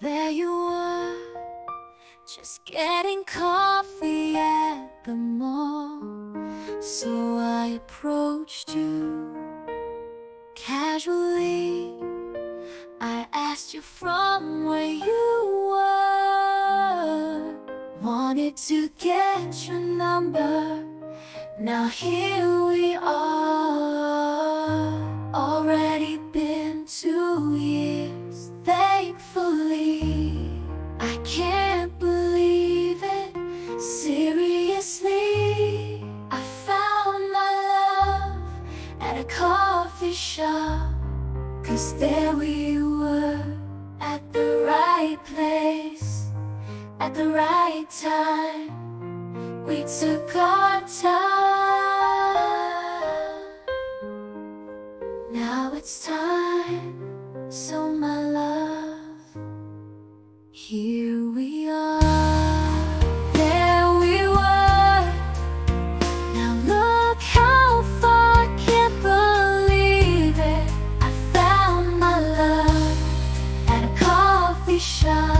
There you were, just getting coffee at the mall. So I approached you casually. I asked you from where you were. Wanted to get your number. Now here we are. coffee shop Cause there we were At the right place At the right time. We took our time. Now it's time. So my love Here 想